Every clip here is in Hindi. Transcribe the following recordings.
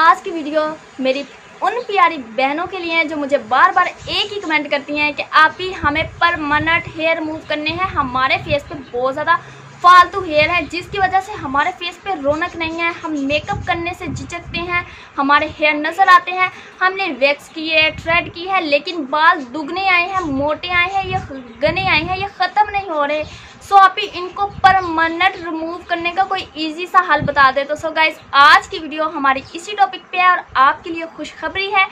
आज की वीडियो मेरी उन प्यारी बहनों के लिए है जो मुझे बार बार एक ही कमेंट करती हैं कि आप ही हमें परमानेंट हेयर मूव करने हैं। हमारे फेस पे बहुत ज़्यादा फालतू हेयर है, जिसकी वजह से हमारे फेस पे रौनक नहीं है। हम मेकअप करने से झिझकते हैं, हमारे हेयर नज़र आते हैं। हमने वैक्स की है थ्रेड की है, लेकिन बाल दुगने आए हैं, मोटे आए हैं, ये घने आए हैं, ये ख़त्म नहीं हो रहे। सो आप ही इनको परमानेंट रिमूव करने का कोई इजी सा हल बता दे। तो सो गाइज़ आज की वीडियो हमारी इसी टॉपिक पे है और आपके लिए खुशखबरी है,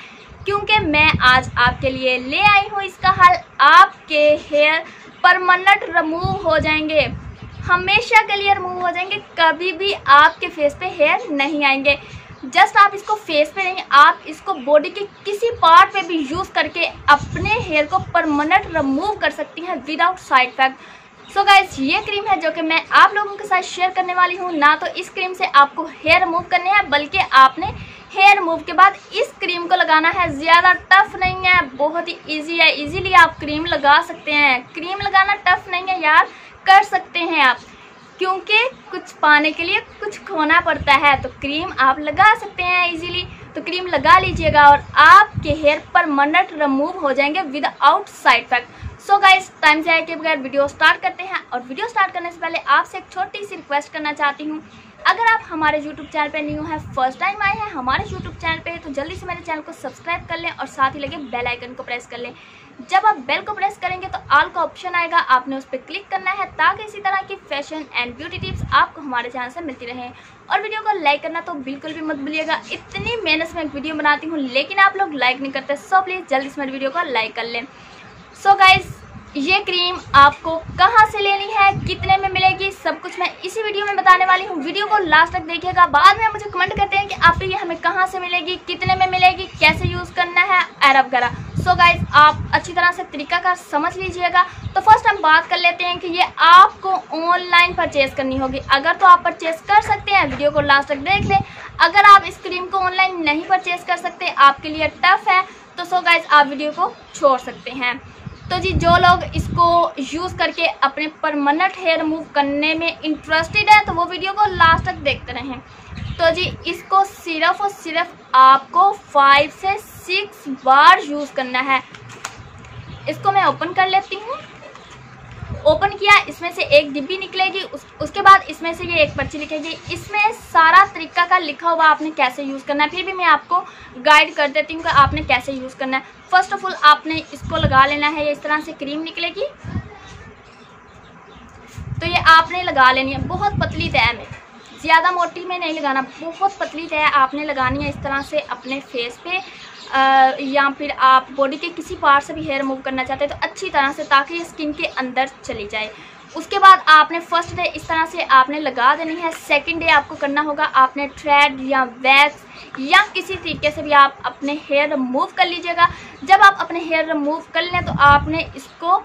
क्योंकि मैं आज आपके लिए ले आई हूँ इसका हल। आपके हेयर परमानेंट रिमूव हो जाएँगे। हमेशा के लिए रिमूव हो जाएँगे। कभी भी आपके फेस पे हेयर नहीं आएँगे। जस्ट आप इसको फेस पे नहीं, आप इसको बॉडी के किसी पार्ट पे भी यूज़ करके अपने हेयर को परमानेंट रिमूव कर सकती हैं without side effect so guys ये क्रीम है जो कि मैं आप लोगों के साथ शेयर करने वाली हूँ। ना तो इस क्रीम से आपको हेयर रिमूव करने हैं, बल्कि आपने हेयर रिमूव के बाद इस क्रीम को लगाना है। ज़्यादा टफ नहीं है, बहुत ही इजी है। इजीली आप क्रीम लगा सकते हैं। क्रीम लगाना टफ नहीं है यार, कर सकते हैं आप। क्योंकि कुछ पाने के लिए कुछ खोना पड़ता है तो क्रीम आप लगा सकते हैं इजीली तो क्रीम लगा लीजिएगा और आपके हेयर पर मनट रिमूव हो जाएँगे without side effect so guys time से आए बगैर वीडियो स्टार्ट करते हैं। और वीडियो स्टार्ट करने से पहले आपसे एक छोटी सी रिक्वेस्ट करना चाहती हूँ। अगर आप हमारे यूट्यूब चैनल पे न्यू है फ़र्स्ट टाइम आए हैं हमारे यूट्यूब चैनल पे तो जल्दी से मेरे चैनल को सब्सक्राइब कर लें और साथ ही लगे बेल आइकन को प्रेस कर लें। जब आप बेल को प्रेस करेंगे तो ऑल का ऑप्शन आएगा। आपने उस पर क्लिक करना है ताकि इसी तरह की फ़ैशन एंड ब्यूटी टिप्स आपको हमारे चैनल से मिलती रहें। और वीडियो को लाइक करना तो बिल्कुल भी मत भूलिएगा। इतनी मेहनत से मैं वीडियो बनाती हूँ, लेकिन आप लोग लाइक नहीं करते सो प्लीज़ जल्दी से मेरे वीडियो को लाइक कर लें। सो गाइज़ ये क्रीम आपको कहाँ से लेनी है, कितने में मिलेगी, सब कुछ मैं इसी वीडियो में बताने वाली हूँ। वीडियो को लास्ट तक देखिएगा, बाद में मुझे कमेंट करते हैं कि आप ये हमें कहाँ से मिलेगी, कितने में मिलेगी, कैसे यूज़ करना है एरा वगैरह सो गाइज़ आप अच्छी तरह से तरीका का समझ लीजिएगा। तो फ़र्स्ट हम बात कर लेते हैं कि ये आपको ऑनलाइन परचेज करनी होगी। अगर तो आप परचेज कर सकते हैं वीडियो को लास्ट तक देख लें। अगर आप इस क्रीम को ऑनलाइन नहीं परचेज कर सकते, आपके लिए टफ है। तो सो गाइज़ आप वीडियो को छोड़ सकते हैं। तो जी, जो लोग इसको यूज़ करके अपने परमानेंट हेयर रिमूव करने में इंटरेस्टेड है तो वो वीडियो को लास्ट तक देखते रहें। तो जी, इसको सिर्फ़ और सिर्फ़ आपको फाइव से सिक्स बार यूज़ करना है। इसको मैं ओपन कर लेती हूँ। ओपन किया इसमें से एक डिब्बी निकलेगी उस, उसके बाद इसमें से ये एक पर्ची लिखेगी इसमें सारा तरीका का लिखा हुआ आपने कैसे यूज़ करना है फिर भी मैं आपको गाइड कर देती हूँ कि आपने कैसे यूज़ करना है। फ़र्स्ट ऑफ़ ऑल आपने इसको लगा लेना है ये इस तरह से क्रीम निकलेगी। तो ये आपने लगा लेनी है बहुत पतली तय में। ज़्यादा मोटी में नहीं लगाना बहुत पतली तय आपने लगानी है इस तरह से अपने फेस पे। या फिर आप बॉडी के किसी पार्ट से भी हेयर रिमूव करना चाहते हैं तो अच्छी तरह से ताकि ये स्किन के अंदर चली जाए। उसके बाद आपने फ़र्स्ट डे इस तरह से आपने लगा देनी है। सेकंड डे आपको करना होगा, आपने थ्रेड या वैक्स या किसी तरीके से भी आप अपने हेयर रिमूव कर लीजिएगा। जब आप अपने हेयर रिमूव कर लें तो आपने इसको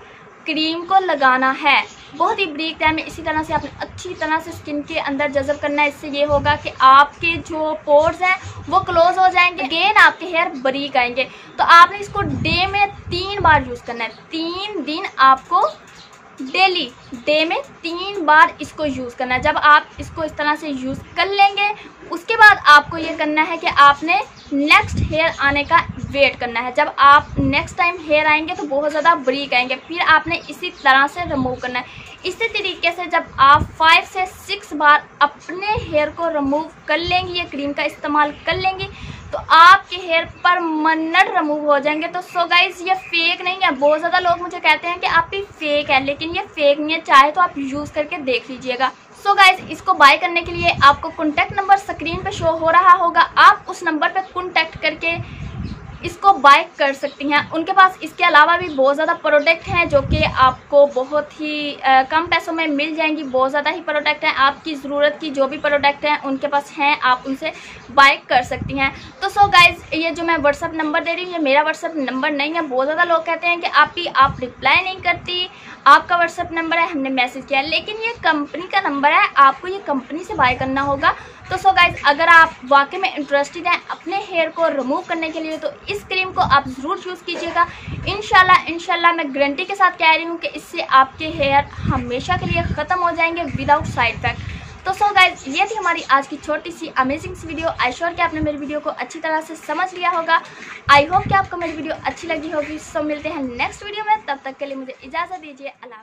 क्रीम को लगाना है। बहुत ही ब्रीक टाइम में इसी तरह से आपने अच्छी तरह से स्किन के अंदर जजब करना है। इससे ये होगा कि आपके जो पोर्स हैं, वो क्लोज हो जाएँगे। अगेन आपके हेयर ब्रीक आएँगे। तो आपने इसको डे में तीन बार यूज़ करना है। तीन दिन आपको डेली, डे में तीन बार इसको यूज़ करना है। जब आप इसको इस तरह से यूज़ कर लेंगे, उसके बाद आपको ये करना है कि आपने नेक्स्ट हेयर आने का वेट करना है। जब आप नेक्स्ट टाइम हेयर आएँगे तो बहुत ज़्यादा ब्रीक आएँगे फिर आपने इसी तरह से रिमूव करना है। इसी तरीके से जब आप फाइव से सिक्स बार अपने हेयर को रिमूव कर लेंगी, ये क्रीम का इस्तेमाल कर लेंगी तो आपके हेयर पर मन्नट रिमूव हो जाएँगे। तो सो गाइज़ ये फेक नहीं है। बहुत ज़्यादा लोग मुझे कहते हैं कि आप ही फेक है, लेकिन ये फेक नहीं है। चाहे तो आप यूज़ करके देख लीजिएगा। सो so गाइज़ इसको बाय करने के लिए आपको कॉन्टैक्ट नंबर स्क्रीन पे शो हो रहा होगा। आप उस नंबर पे कॉन्टैक्ट करके इसको बाय कर सकती हैं। उनके पास इसके अलावा भी बहुत ज़्यादा प्रोडक्ट हैं जो कि आपको बहुत ही आ, कम पैसों में मिल जाएँगी। बहुत ज़्यादा ही प्रोडक्ट हैं। आपकी ज़रूरत की जो भी प्रोडक्ट हैं उनके पास हैं। आप उनसे बाय कर सकती हैं। तो सो गाइज़ ये जो मैं व्हाट्सअप नंबर दे रही हूँ ये मेरा व्हाट्सअप नंबर नहीं है। बहुत ज़्यादा लोग कहते हैं कि आप ही आप रिप्लाई नहीं करती। आपका व्हाट्सअप नंबर है हमने मैसेज किया। लेकिन ये कंपनी का नंबर है। आपको ये कंपनी से बाय करना होगा। तो सो गाइज़ अगर आप वाकई में इंटरेस्टेड हैं अपने हेयर को रिमूव करने के लिए तो इस क्रीम को आप ज़रूर यूज़ कीजिएगा। इनशाला इनशाला मैं गारंटी के साथ कह रही हूँ कि इससे आपके हेयर हमेशा के लिए ख़त्म हो जाएँगे विदाउट साइड इफ़ेक्ट तो सो गाइज़ ये थी हमारी आज की छोटी सी अमेजिंग सी वीडियो आई श्योर कि आपने मेरी वीडियो को अच्छी तरह से समझ लिया होगा। आई होप कि आपको मेरी वीडियो अच्छी लगी होगी। सो मिलते हैं नेक्स्ट वीडियो में। तब तक के लिए मुझे इजाज़त दीजिए। अल्लाह